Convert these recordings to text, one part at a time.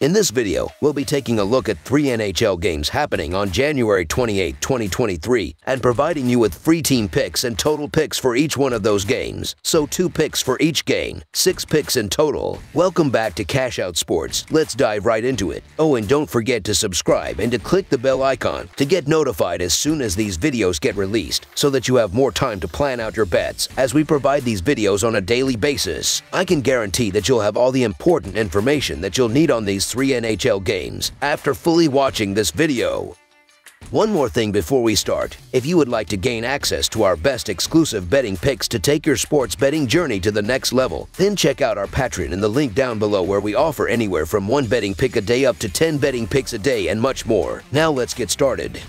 In this video, we'll be taking a look at three NHL games happening on January 28, 2023, and providing you with free team picks and total picks for each one of those games. So two picks for each game, six picks in total. Welcome back to Cash Out Sports. Let's dive right into it. Oh, and don't forget to subscribe and to click the bell icon to get notified as soon as these videos get released so that you have more time to plan out your bets as we provide these videos on a daily basis. I can guarantee that you'll have all the important information that you'll need on these three NHL games after fully watching this video. One more thing before we start. If you would like to gain access to our best exclusive betting picks to take your sports betting journey to the next level, then check out our Patreon in the link down below where we offer anywhere from one betting pick a day up to 10 betting picks a day and much more. Now let's get started.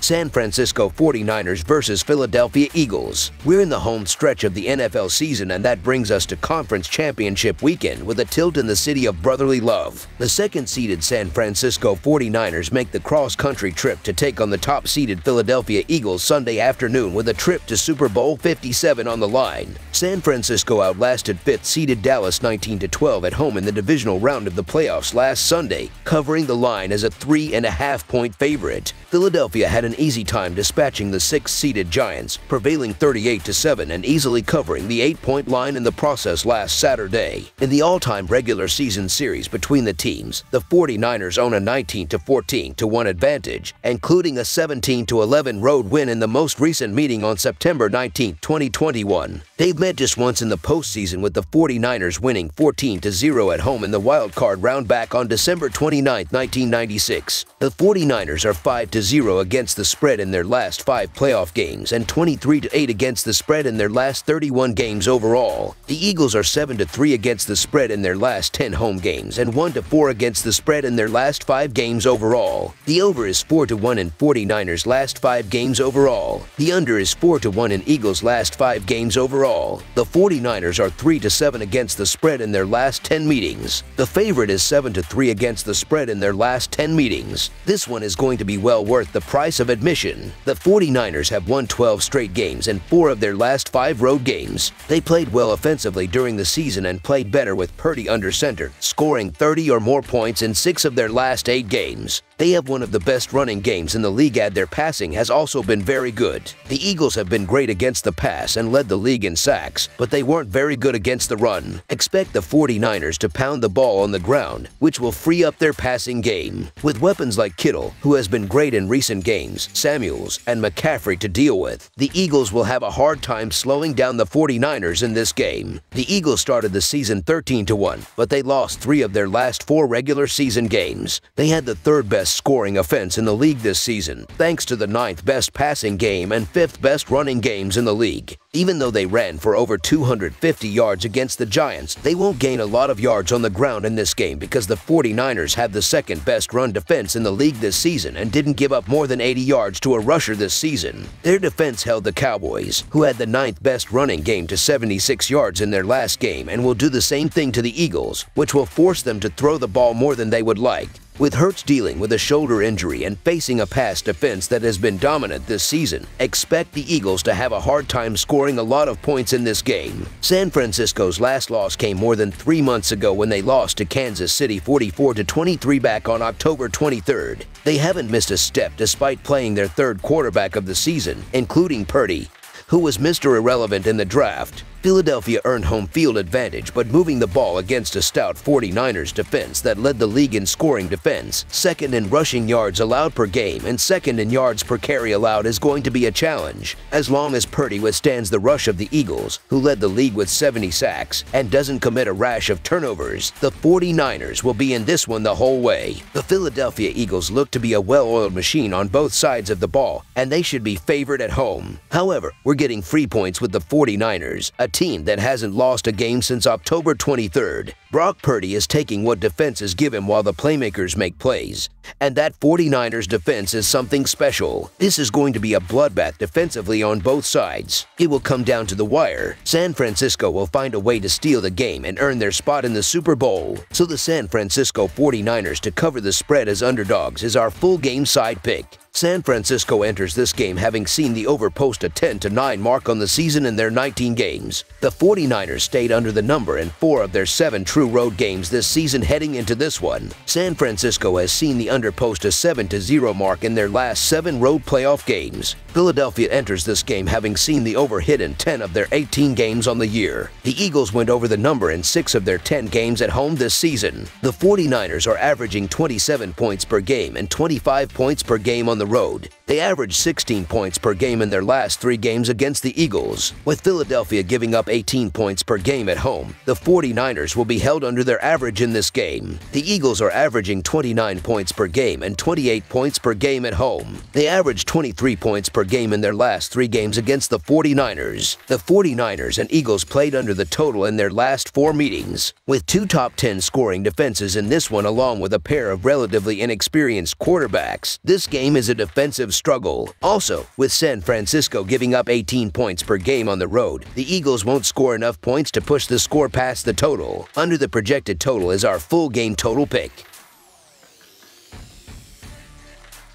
San Francisco 49ers versus Philadelphia Eagles. We're in the home stretch of the NFL season and that brings us to conference championship weekend with a tilt in the city of brotherly love. The second-seeded San Francisco 49ers make the cross-country trip to take on the top-seeded Philadelphia Eagles Sunday afternoon with a trip to Super Bowl 57 on the line. San Francisco outlasted fifth-seeded Dallas 19-12 at home in the divisional round of the playoffs last Sunday, covering the line as a three-and-a-half-point favorite. Philadelphia had an easy time dispatching the six-seeded Giants, prevailing 38-7 and easily covering the eight-point line in the process last Saturday. In the all-time regular season series between the teams, the 49ers own a 19-14-1 advantage, including a 17-11 road win in the most recent meeting on September 19, 2021. They've met just once in the postseason with the 49ers winning 14-0 at home in the wild card round back on December 29, 1996. The 49ers are 5-0 against the spread in their last five playoff games and 23 8 against the spread in their last 31 games overall. The Eagles are 7 3 against the spread in their last 10 home games and 1 4 against the spread in their last 5 games overall. The over is 4 1 in 49ers' last 5 games overall. The under is 4 1 in Eagles' last 5 games overall. The 49ers are 3 7 against the spread in their last 10 meetings. The favorite is 7 3 against the spread in their last 10 meetings. This one is going to be well worth the price of admission. The 49ers have won 12 straight games and four of their last five road games. They played well offensively during the season and played better with Purdy under center, scoring 30 or more points in six of their last eight games. They have one of the best running games in the league and their passing has also been very good. The Eagles have been great against the pass and led the league in sacks, but they weren't very good against the run. Expect the 49ers to pound the ball on the ground, which will free up their passing game. With weapons like Kittle, who has been great in recent games, Samuels, and McCaffrey to deal with, the Eagles will have a hard time slowing down the 49ers in this game. The Eagles started the season 13-1, but they lost three of their last four regular season games. They had the third best scoring offense in the league this season, thanks to the ninth best passing game and fifth best running games in the league. Even though they ran for over 250 yards against the Giants, they won't gain a lot of yards on the ground in this game because the 49ers have the second best run defense in the league this season and didn't give up more than 80 yards to a rusher this season. Their defense held the Cowboys, who had the ninth best running game to 76 yards in their last game and will do the same thing to the Eagles, which will force them to throw the ball more than they would like. With Hurts dealing with a shoulder injury and facing a pass defense that has been dominant this season, expect the Eagles to have a hard time scoring a lot of points in this game. San Francisco's last loss came more than three months ago when they lost to Kansas City 44-23 back on October 23rd. They haven't missed a step despite playing their third quarterback of the season, including Purdy, who was Mr. Irrelevant in the draft. Philadelphia earned home field advantage, but moving the ball against a stout 49ers defense that led the league in scoring defense, second in rushing yards allowed per game, and second in yards per carry allowed is going to be a challenge, as long as Purdy withstands the rush of the Eagles, who led the league with 70 sacks, and doesn't commit a rash of turnovers. The 49ers will be in this one the whole way. The Philadelphia Eagles look to be a well-oiled machine on both sides of the ball, and they should be favored at home. However, we're getting free points with the 49ers, a team that hasn't lost a game since October 23rd. Brock Purdy is taking what defenses give him while the playmakers make plays. And that 49ers defense is something special. This is going to be a bloodbath defensively on both sides. It will come down to the wire. San Francisco will find a way to steal the game and earn their spot in the Super Bowl. So the San Francisco 49ers to cover the spread as underdogs is our full game side pick. San Francisco enters this game having seen the over post a 10-9 mark on the season in their 19 games. The 49ers stayed under the number in four of their seven true road games this season heading into this one. San Francisco has seen the under post a 7-0 mark in their last seven road playoff games. Philadelphia enters this game having seen the over hit in 10 of their 18 games on the year. The Eagles went over the number in six of their 10 games at home this season. The 49ers are averaging 27 points per game and 25 points per game on the road. They averaged 16 points per game in their last three games against the Eagles. With Philadelphia giving up 18 points per game at home, the 49ers will be held under their average in this game. The Eagles are averaging 29 points per game and 28 points per game at home. They averaged 23 points per game in their last three games against the 49ers. The 49ers and Eagles played under the total in their last four meetings, with two top 10 scoring defenses in this one along with a pair of relatively inexperienced quarterbacks. This game is a defensive struggle. Also, with San Francisco giving up 18 points per game on the road, the Eagles won't score enough points to push the score past the total. Under the projected total is our full game total pick.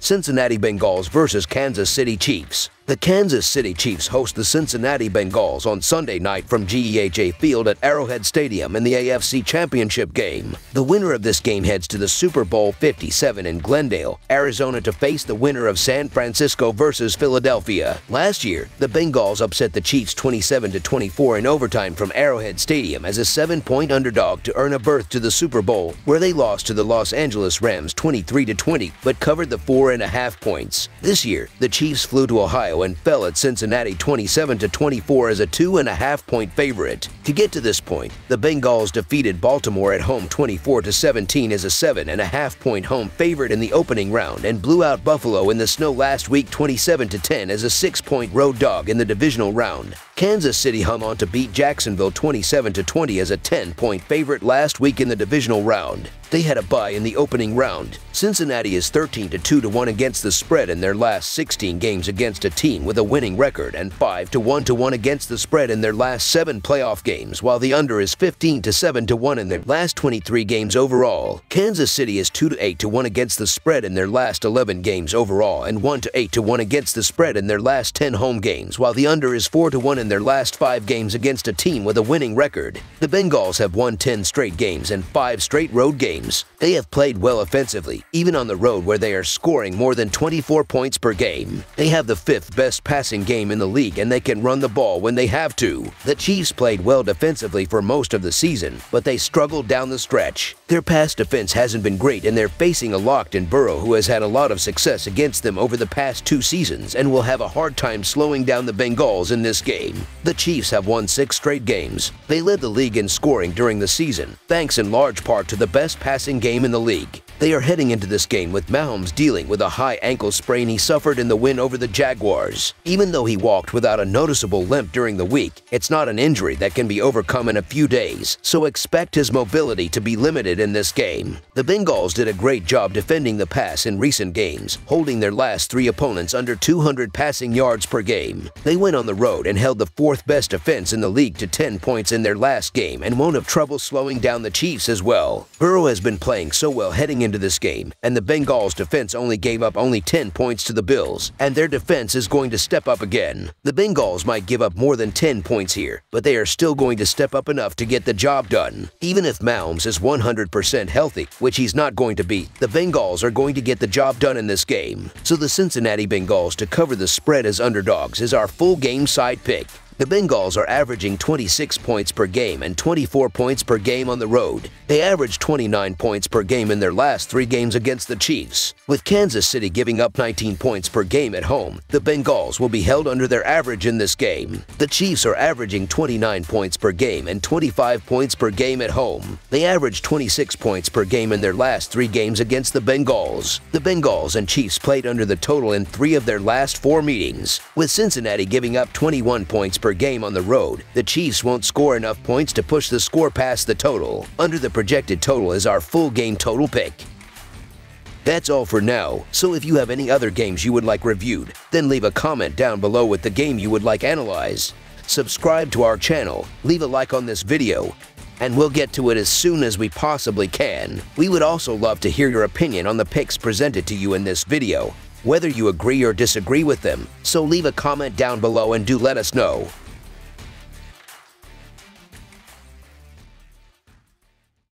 Cincinnati Bengals versus Kansas City Chiefs. The Kansas City Chiefs host the Cincinnati Bengals on Sunday night from GEHA Field at Arrowhead Stadium in the AFC Championship game. The winner of this game heads to the Super Bowl 57 in Glendale, Arizona to face the winner of San Francisco versus Philadelphia. Last year, the Bengals upset the Chiefs 27-24 in overtime from Arrowhead Stadium as a seven-point underdog to earn a berth to the Super Bowl, where they lost to the Los Angeles Rams 23-20 but covered the four and a half points. This year, the Chiefs flew to Ohio and fell at Cincinnati 27-24 as a two-and-a-half point favorite. To get to this point, the Bengals defeated Baltimore at home 24-17 as a seven-and-a-half point home favorite in the opening round and blew out Buffalo in the snow last week 27-10 as a six-point road dog in the divisional round. Kansas City hung on to beat Jacksonville 27-20 as a 10-point favorite last week in the divisional round. They had a bye in the opening round. Cincinnati is 13-2-1 against the spread in their last 16 games against a team with a winning record and 5-1-1 against the spread in their last 7 playoff games, while the under is 15-7-1 in their last 23 games overall. Kansas City is 2-8-1 against the spread in their last 11 games overall and 1-8-1 against the spread in their last 10 home games, while the under is 4-1 in their last 5 games against a team with a winning record. The Bengals have won 10 straight games and 5 straight road games. They have played well offensively, even on the road where they are scoring more than 24 points per game. They have the fifth best passing game in the league and they can run the ball when they have to. The Chiefs played well defensively for most of the season, but they struggled down the stretch. Their pass defense hasn't been great and they're facing a locked-in Burrow who has had a lot of success against them over the past two seasons and will have a hard time slowing down the Bengals in this game. The Chiefs have won six straight games. They led the league in scoring during the season, thanks in large part to the best passing game in the league. They are heading into this game with Mahomes dealing with a high ankle sprain he suffered in the win over the Jaguars. Even though he walked without a noticeable limp during the week, it's not an injury that can be overcome in a few days, so expect his mobility to be limited in this game. The Bengals did a great job defending the pass in recent games, holding their last three opponents under 200 passing yards per game. They went on the road and held the fourth best defense in the league to 10 points in their last game and won't have trouble slowing down the Chiefs as well. Burrow has been playing so well heading into this game, and the Bengals defense only gave up only 10 points to the Bills, and their defense is going to step up again. The Bengals might give up more than 10 points here, but they are still going to step up enough to get the job done. Even if Mahomes is 100% healthy, which he's not going to be, the Bengals are going to get the job done in this game. So the Cincinnati Bengals to cover the spread as underdogs is our full game side pick. The Bengals are averaging 26 points per game and 24 points per game on the road. They averaged 29 points per game in their last three games against the Chiefs. With Kansas City giving up 19 points per game at home, the Bengals will be held under their average in this game. The Chiefs are averaging 29 points per game and 25 points per game at home. They averaged 26 points per game in their last three games against the Bengals. The Bengals and Chiefs played under the total in three of their last four meetings, with Cincinnati giving up 21 points per game on the road. The Chiefs won't score enough points to push the score past the total. Under the projected total is our full game total pick. That's all for now, so if you have any other games you would like reviewed, then leave a comment down below with the game you would like analyzed. Subscribe to our channel, leave a like on this video, and we'll get to it as soon as we possibly can. We would also love to hear your opinion on the picks presented to you in this video. whether you agree or disagree with them. So leave a comment down below and do let us know.